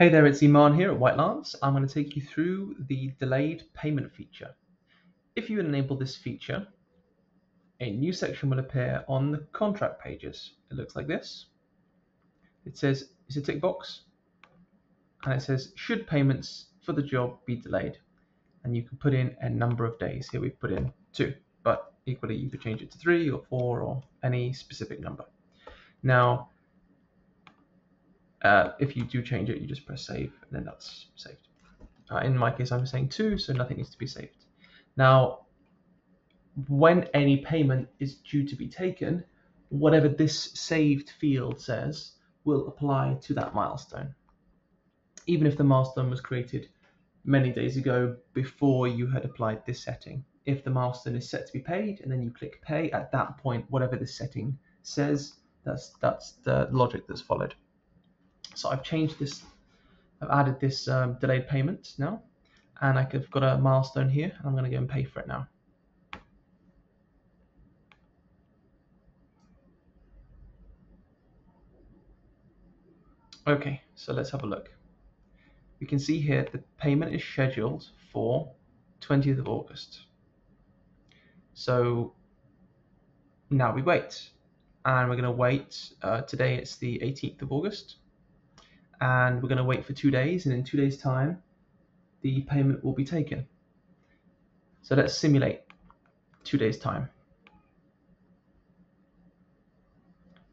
Hey there, it's Iman here at Whitelance. I'm going to take you through the delayed payment feature. If you enable this feature, a new section will appear on the contract pages. It looks like this. It says, it's a tick box, and it says, should payments for the job be delayed? And you can put in a number of days. Here we've put in two, but equally you could change it to three or four or any specific number. Now, uh, if you do change it, you just press save, and then that's saved. Uh, in my case, I'm saying two, so nothing needs to be saved. Now, when any payment is due to be taken, whatever this saved field says will apply to that milestone. Even if the milestone was created many days ago before you had applied this setting. If the milestone is set to be paid and then you click pay, at that point, whatever this setting says, that's, that's the logic that's followed. So I've changed this, I've added this um, delayed payment now, and I've got a milestone here, and I'm going to go and pay for it now. Okay, so let's have a look. We can see here the payment is scheduled for 20th of August. So now we wait, and we're going to wait. Uh, today it's the 18th of August and we're going to wait for two days and in two days time the payment will be taken. So let's simulate two days time.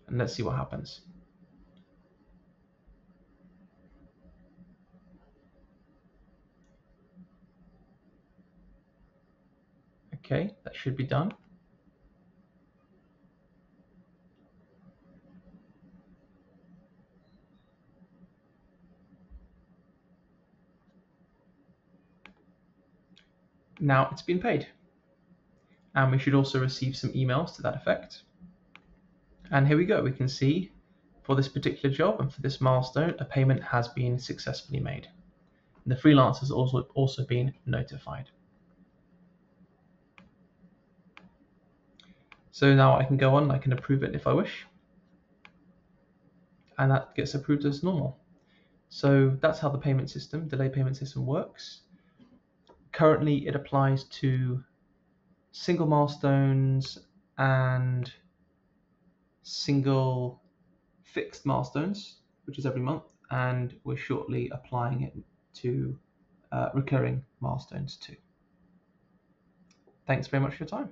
And let's see what happens. Okay that should be done now it's been paid. And we should also receive some emails to that effect. And here we go, we can see for this particular job and for this milestone, a payment has been successfully made. And the freelancer has also, also been notified. So now I can go on, I can approve it if I wish. And that gets approved as normal. So that's how the payment system, delay payment system works. Currently, it applies to single milestones and single fixed milestones, which is every month, and we're shortly applying it to uh, recurring milestones too. Thanks very much for your time.